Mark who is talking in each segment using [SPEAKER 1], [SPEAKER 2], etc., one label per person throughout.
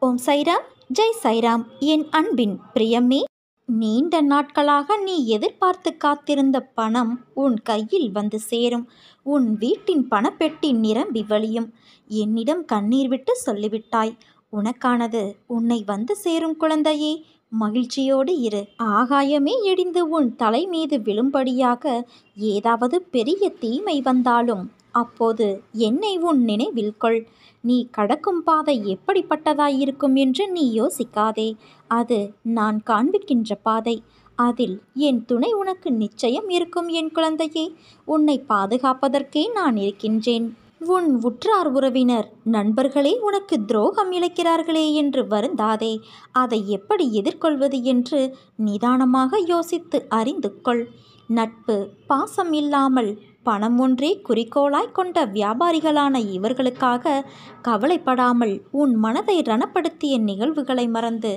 [SPEAKER 1] ஓம் சைராம் ஜெய் சைராம். என் அன்பின் பிரியமே நீண்ட நாட்களாக நீ எதிர்பார்த்து காத்திருந்த பணம் உன் கையில் வந்து சேரும். உன் வீட்டின் பணப்பெட்டி நிரம்பி வழியும். என்னிடம் கண்ணீர் விட்டு சொல்லிவிட்டாய். உனக்கானது உன்னை வந்து சேரும் குழந்தையே. மகிழ்ச்சியோடு இரு. ஆகாயமே இடிந்து உன் தலை மீது விழும்படியாக ஏதாவது பெரிய தீமை வந்தாலும் அப்போது என்னை உன் நினைவில் கொள். நீ கடக்கும் பாதை எப்படிப்பட்டதாயிருக்கும் என்று நீ யோசிக்காதே. அது நான் காண்பிக்கின்ற பாதை. அதில் என் துணை உனக்கு நிச்சயம் இருக்கும் என் குழந்தையே. உன்னை பாதுகாப்பதற்கே நான் இருக்கின்றேன். உன் உற்றார் உறவினர் நண்பர்களே உனக்கு துரோகம் இழைக்கிறார்களே என்று வருந்தாதே. அதை எப்படி எதிர்கொள்வது என்று நிதானமாக யோசித்து அறிந்து கொள். நட்பு பாசம் இல்லாமல் பணம் ஒன்றே குறிக்கோளாய் கொண்ட வியாபாரிகளான இவர்களுக்காக கவலைப்படாமல் உன் மனதை ரணப்படுத்திய நிகழ்வுகளை மறந்து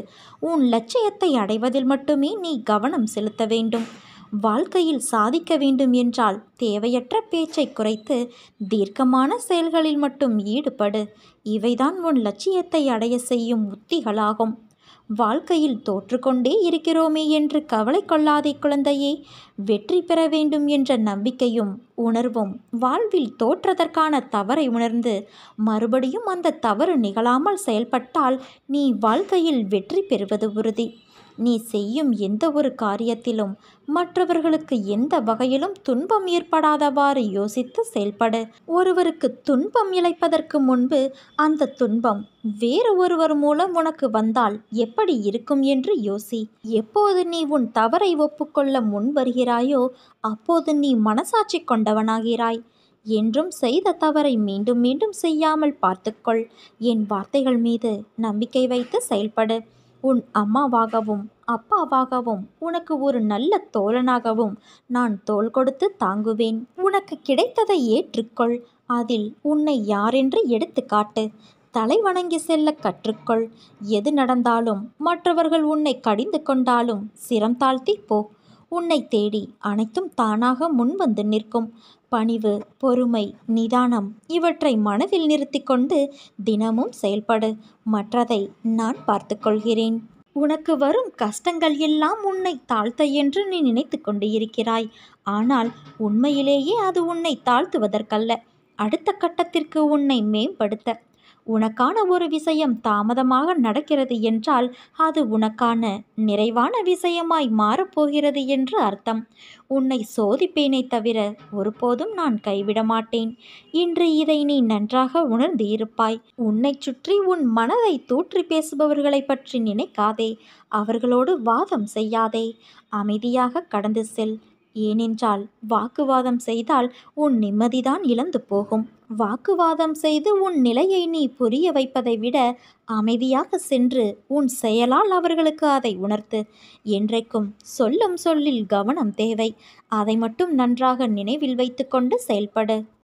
[SPEAKER 1] உன் லட்சியத்தை அடைவதில் மட்டுமே நீ கவனம் செலுத்த வேண்டும். வாழ்க்கையில் சாதிக்க வேண்டும் என்றால் தேவையற்ற பேச்சை குறைத்து தீர்க்கமான செயல்களில் மட்டும் ஈடுபடு. இவைதான் உன் லட்சியத்தை அடைய செய்யும் உத்திகளாகும். வாழ்க்கையில் தோற்றுக்கொண்டே இருக்கிறோமே என்று கவலை கொள்ளாதே குழந்தையே. வெற்றி பெற வேண்டும் என்ற நம்பிக்கையும் உணர்வும் வாழ்வில் தோற்றதற்கான தவறை உணர்ந்து மறுபடியும் அந்த தவறு நிகழாமல் செயல்பட்டால் நீ வாழ்க்கையில் வெற்றி பெறுவது உறுதி. நீ செய்யும் எந்த ஒரு காரியத்திலும் மற்றவர்களுக்கு எந்த வகையிலும் துன்பம் ஏற்படாதவாறு யோசித்து செயல்படு. ஒருவருக்கு துன்பம் இழைப்பதற்கு முன்பு அந்த துன்பம் வேறு ஒருவர் மூலம் உனக்கு வந்தால் எப்படி இருக்கும் என்று யோசி. எப்போது நீ உன் தவறை ஒப்புக்கொள்ள முன் வருகிறாயோ அப்போது நீ மனசாட்சி கொண்டவனாகிறாய். என்றும் செய்த தவறை மீண்டும் மீண்டும் செய்யாமல் பார்த்துக்கொள். என் வார்த்தைகள் மீது நம்பிக்கை வைத்து செயல்படு. உன் அம்மாவாகவும் அப்பாவாகவும் உனக்கு ஒரு நல்ல தோழனாகவும் நான் தோள் கொடுத்து தாங்குவேன். உனக்கு கிடைத்ததை ஏற்றுக்கொள். அதில் உன்னை யாரென்று எடுத்து காட்டு. தலை வணங்கி செல்ல கற்றுக்கொள். எது நடந்தாலும் மற்றவர்கள் உன்னை கடிந்து கொண்டாலும் சிரம் தாழ்த்தி போ. உன்னை தேடி அனைத்தும் தானாக முன்வந்து நிற்கும். பணிவு பொறுமை நிதானம் இவற்றை மனதில் நிறுத்தி கொண்டு தினமும் செயல்படு. மற்றதை நான் பார்த்து கொள்கிறேன். உனக்கு வரும் கஷ்டங்கள் எல்லாம் உன்னை தாழ்த்த என்று நீ நினைத்து கொண்டு இருக்கிறாய். ஆனால் உண்மையிலேயே அது உன்னை தாழ்த்துவதற்கல்ல. அடுத்த கட்டத்திற்கு உன்னை மேம்படுத்த. உனக்கான ஒரு விஷயம் தாமதமாக நடக்கிறது என்றால் அது உனக்கான நிறைவான விஷயமாய் மாறப்போகிறது என்று அர்த்தம். உன்னை சோதிப்பேனே தவிர ஒருபோதும் நான் கைவிட மாட்டேன். இன்று இதை நீ நன்றாக உணர்ந்து இருப்பாய் உன்னை சுற்றி உன் மனதை தூற்றி பேசுபவர்களை பற்றி நினைக்காதே. அவர்களோடு வாதம் செய்யாதே. அமைதியாக கடந்து செல். ஏனென்றால் வாக்குவாதம் செய்தால் உன் நிம்மதிதான் இழந்து போகும். வாக்குவாதம் செய்து உன் நிலையை நீ புரிய வைப்பதை விட அமைதியாக சென்று உன் செயலால் அவர்களுக்கு அதை உணர்த்து. என்றைக்கும் சொல்லும் சொல்லில் கவனம் தேவை. அதை மட்டும் நன்றாக நினைவில் வைத்துக்கொண்டு செயல்படு.